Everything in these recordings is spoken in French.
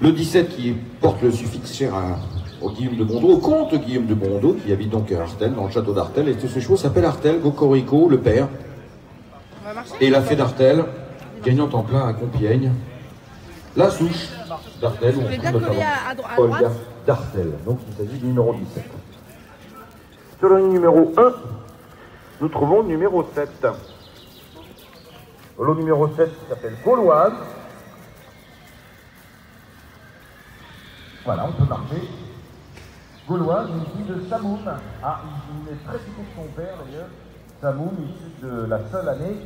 Le 17 qui porte le suffixe cher à, au Guillaume de Bondeau, au comte Guillaume de Bondeau, qui habite donc à Artel, dans le château d'Artel. Et ce cheval s'appelle Artel, Gocorico, le père. Et la fée d'Artel, gagnant en plein à Compiègne. La souche d'Artel, à Olga d'Artel. Donc il s'agit du numéro 17. Sur le numéro 1, nous trouvons le numéro 7. Le lot numéro 7 s'appelle Gauloise. Voilà, on peut marquer. Gauloise, fille de Samoum. Ah, il est très de son père d'ailleurs. Samoum, issu de la seule année,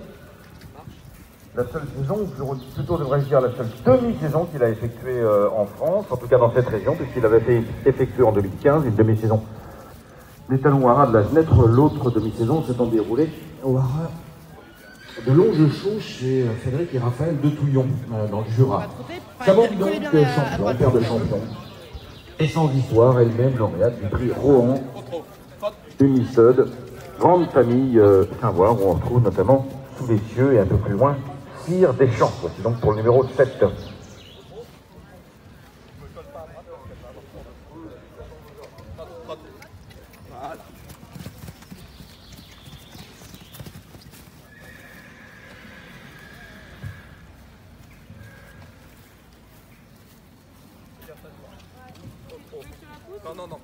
la seule saison, ou plutôt- devrais-je dire la seule demi-saison qu'il a effectuée euh, en France, en tout cas dans cette région, puisqu'il avait fait effectuer en 2015 une demi-saison des talons haras de la Genètre. L'autre demi-saison s'étant déroulée au haras de Longechaux chez euh, Frédéric et Raphaël de Touillon, euh, dans le Jura. Samoum donc champion, père de champion. Et sans histoire, elle-même lauréate du prix Rohan, Unisod, grande famille euh, Saint-Voir, où on retrouve notamment sous les cieux et un peu plus loin, Cire des Champs. Voici donc pour le numéro 7. Non, non, non.